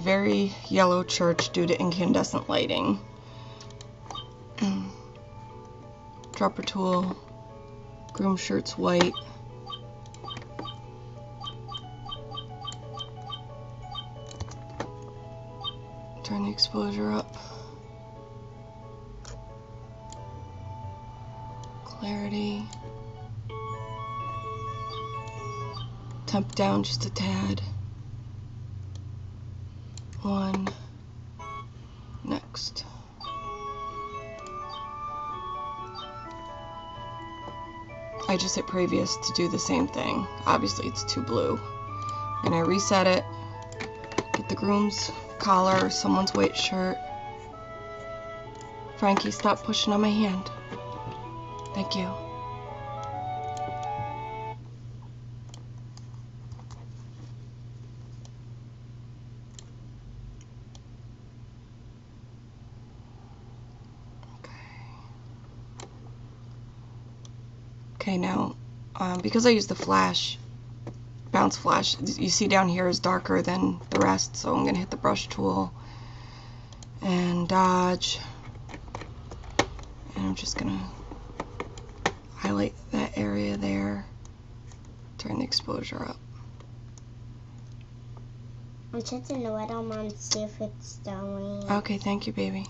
very yellow church due to incandescent lighting. Um, Dropper tool, groom shirt's white. Turn the exposure up. Clarity. Temp down just a tad. One. Next. I just hit previous to do the same thing. Obviously it's too blue. And I reset it. Get the groom's collar, someone's white shirt. Frankie, stop pushing on my hand. Thank you. Okay, now, um, because I use the flash, bounce flash, you see down here is darker than the rest, so I'm going to hit the brush tool and dodge. And I'm just going to highlight that area there, turn the exposure up. I'm checking the wet on to see if it's done. Okay, thank you, baby.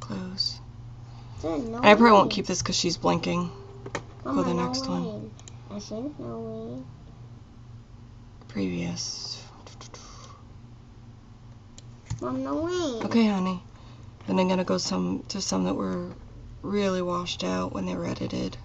Close. I probably won't keep this because she's blinking. Oh go the next one. I said no Previous. Mom, no way. Okay, honey. Then I'm gonna go some to some that were really washed out when they were edited.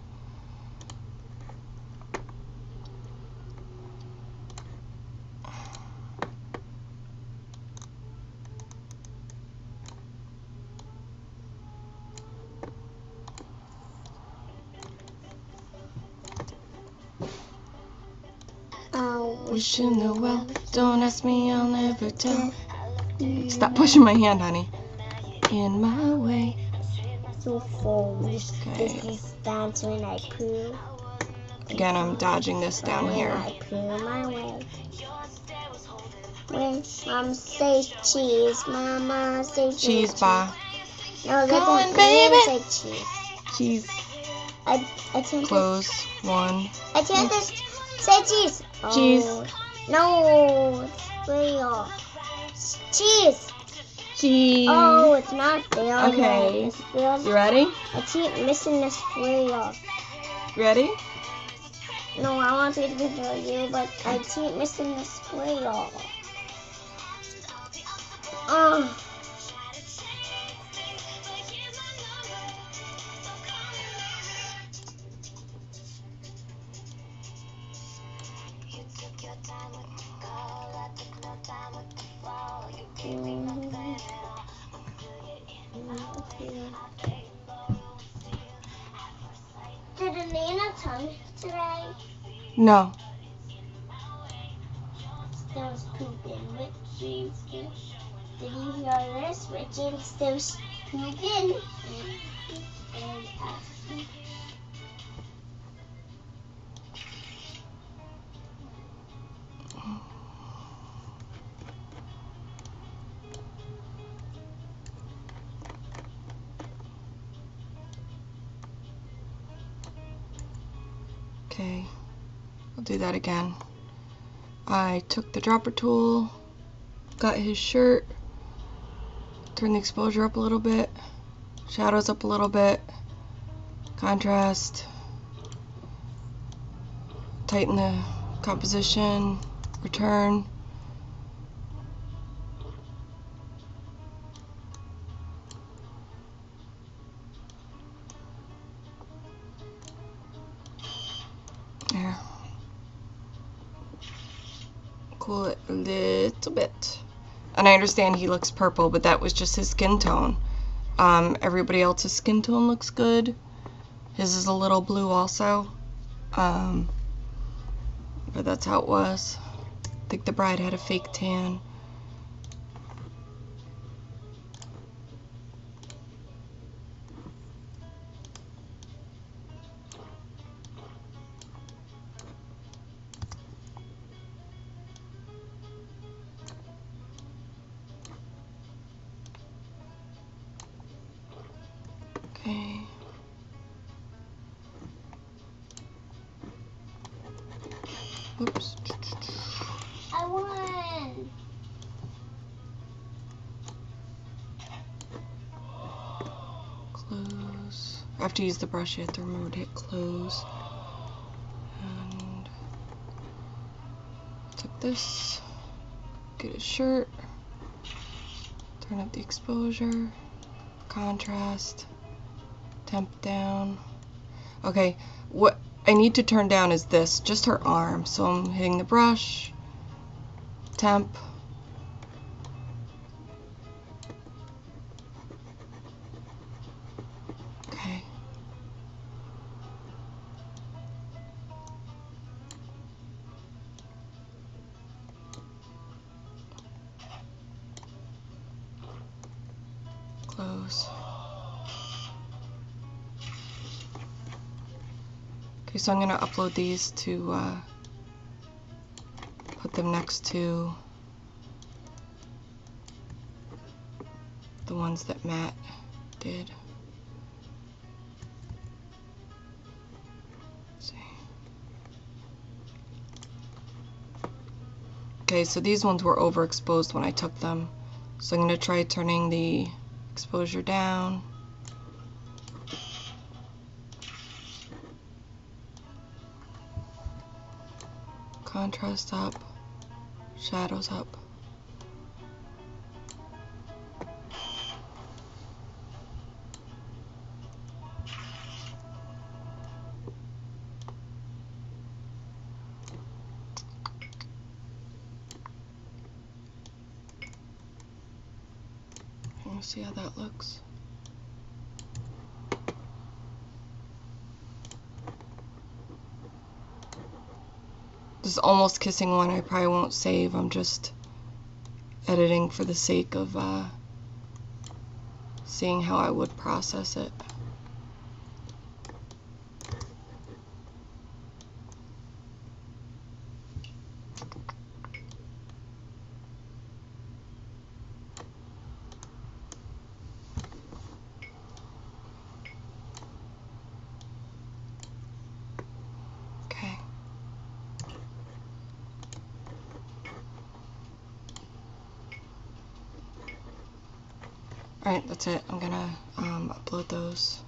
Wishing the well, don't ask me, I'll never tell. Stop pushing my hand, honey. In my way. So. Okay. This is dance when I poo. Again, I'm dodging this down here. I poo my way. When mom say cheese, mama say cheese. Cheese, ba. No, Go on, baby. Say cheese. Cheese. I, I Close. One. I can't just say cheese. Cheese. Oh, no, it's real. Cheese. Cheese. Oh, it's not there. Okay. You ready? I keep missing this real. Ready? No, I want to be you, but I keep missing this real. No. Still pooping. Did you hear this? Still pooping. Okay, do that again. I took the dropper tool, got his shirt, turned the exposure up a little bit, shadows up a little bit, contrast, tighten the composition, return, cool it a little bit. And I understand he looks purple, but that was just his skin tone. Um, everybody else's skin tone looks good. His is a little blue also. Um, but that's how it was. I think the bride had a fake tan. Whoops. I won. Close. After you use the brush, you have to remember to hit close. And take this, get a shirt, turn up the exposure, contrast, temp down. Okay, what I need to turn down is this, just her arm. So I'm hitting the brush, temp, okay. Close. Okay, so I'm going to upload these to uh, put them next to the ones that Matt did. Okay, so these ones were overexposed when I took them. So I'm going to try turning the exposure down. Contrast up, shadows up. We'll see how that looks. Almost kissing one I probably won't save. I'm just editing for the sake of uh, seeing how I would process it. Okay. Alright, that's it. I'm gonna um, upload those.